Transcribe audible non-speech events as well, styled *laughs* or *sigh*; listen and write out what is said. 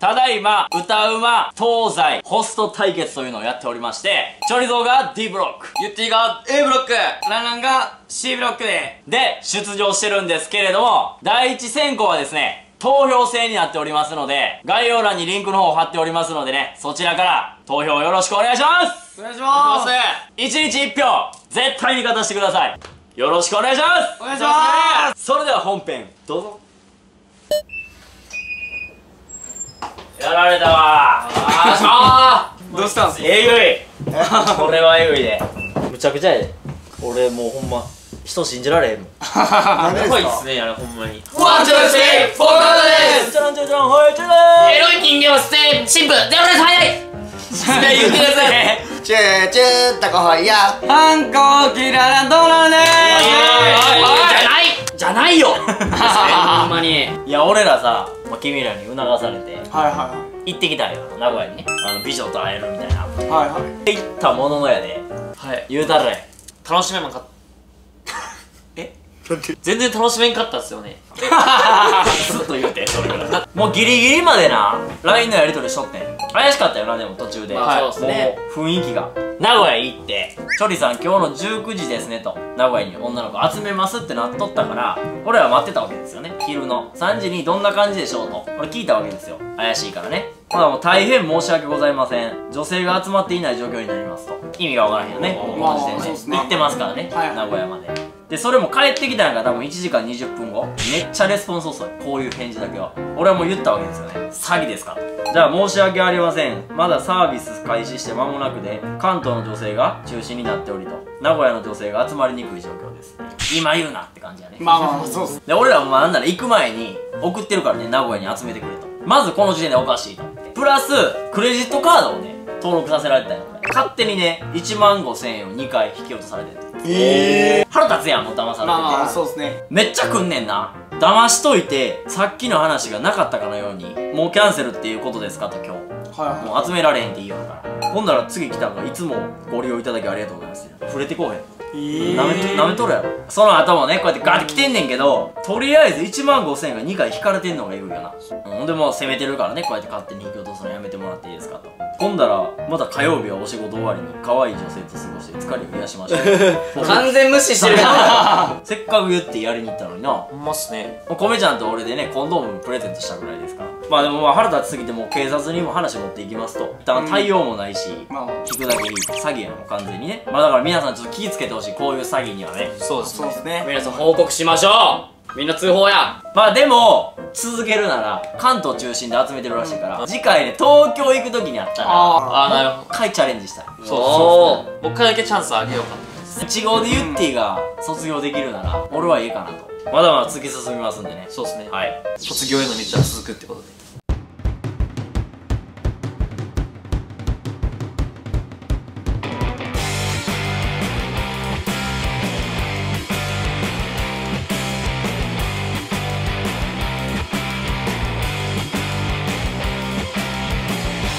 ただいま、歌うま、東西、ホスト対決というのをやっておりまして、チョリゾーが D ブロック、ゆってぃが A ブロック。ランランが C ブロックでで出場してるんですけれども、第一選考はですね、投票制になっておりますので、概要欄にリンクの方を貼っておりますのでね、そちらから投票よろしくお願いします。お願いします。一日一票、絶対に勝たせてください。よろしくお願いします。お願いします。それでは本編、どうぞ。やられたわ。あどうしたんすか？えぐい。これはえぐいで。むちゃくちゃやで。俺もうほんま。人信じられへんもん。やばいっすねあれほんまに。ワンツースリーフォーカードです。エロい人間はステ神父ゼロです。早い。言ってくださいチューチュータコホイヤ反抗期ララドラねじゃないじゃないよ。*laughs* ほんまに。いや俺らさ、まあ、君らに促されてはいは行ってきたんよ名古屋にね。あの美女と会えるみたいな。いはいはい。で行ったもののやで。はい。言うたらね楽しめなかった。え？全然楽しめんかったっすよね。*laughs* ずっと言うてそれぐら。いもうギリギリまでな LINE のやり取りしとってん怪しかったよなでも途中で、まあそうっすね。雰囲気が。名古屋行って「チョリさん今日の19時ですね」と名古屋に女の子集めますってなっとったから俺は待ってたわけですよね。昼の3時にどんな感じでしょうと俺聞いたわけですよ。怪しいからね。ほなもう大変申し訳ございません。女性が集まっていない状況になりますと。意味がわからへんよね。この時点で。行ってますからね、はい。名古屋まででそれも帰ってきたのが多分1時間20分後。めっちゃレスポンス遅い。こういう返事だけは。俺はもう言ったわけですよね。詐欺ですか。とじゃあ申し訳ありません。まだサービス開始して間もなくで関東の女性が中心になっておりと。名古屋の女性が集まりにくい状況です。今言うなって感じやね。まあまあまあそうっす。で俺らもまあなんなら行く前に送ってるからね名古屋に集めてくれと。まずこの時点でおかしいと。プラスクレジットカードをね登録させられてたよ俺勝手にね1万5000円を2回引き落とされてる。え腹立つやんもう騙されて。て、まあまあそうですね。めっちゃ来んねんな。騙しといてさっきの話がなかったかのようにもうキャンセルっていうことですかと今日はいもう集められへんって言いよるから。ほんなら次来たのがいつもご利用いただきありがとうございます。触れてこうへん。えなめとなめとるやろ。その後もねこうやってガーって来てんねんけどとりあえず1万5000円が2回引かれてんのがエグいよな、うん、ほんでもう攻めてるからねこうやって勝手に引き落とすのやめてもらっていいですかと。ほんだらまた火曜日はお仕事終わりに可愛い女性と過ごして疲れを癒しました *laughs* 完全無視してる *laughs* せっかく言ってやりに行ったのにな。ほんまっすね米ちゃんと俺でねコンドームプレゼントしたぐらいですから。まあでもまあ腹立ちすぎてもう警察にも話持っていきますと。一旦対応もないし、まあ。聞くだけいい詐欺やんもう完全にね。まあだから皆さんちょっと気ぃつけてほしいこういう詐欺にはね。そうですね。ね。皆さん報告しましょう。みんな通報や。まあでも続けるなら関東中心で集めてるらしいから、次回ね東京行く時にあったらああー。なるほど一回チャレンジしたい。そうそう僕からだけチャンスあげようか1号でユッティが卒業できるなら俺はええかなと。まだまだ突き進みますんでね。そうですね。はい。卒業への道は続くってことで